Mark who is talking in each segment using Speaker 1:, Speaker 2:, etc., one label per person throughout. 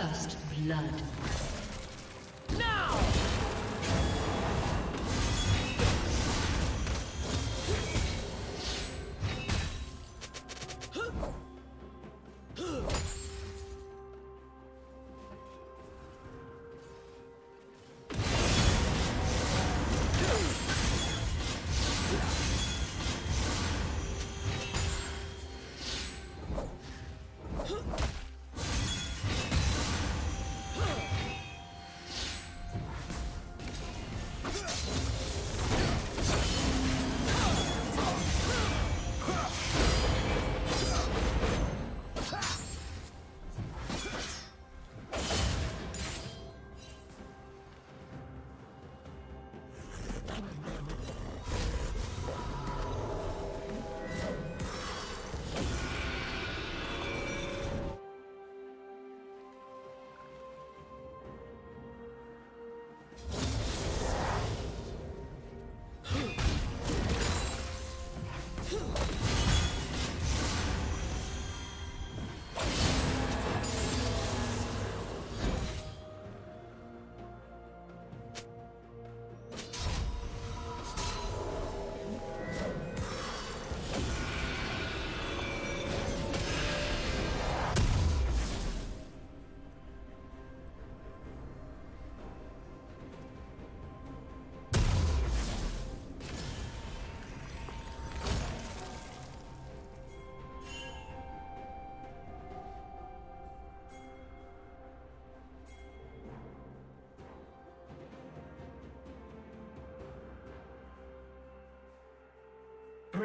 Speaker 1: First blood.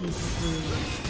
Speaker 1: killing spree.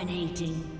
Speaker 1: Dominating.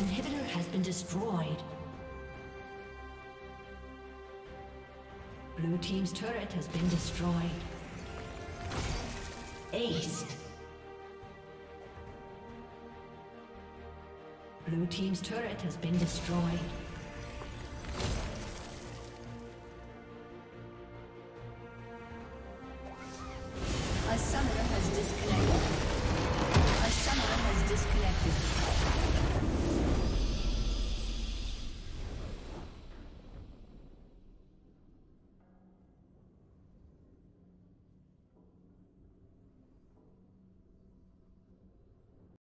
Speaker 1: Inhibitor has been destroyed. Blue Team's turret has been destroyed. Ace. Blue Team's turret has been destroyed.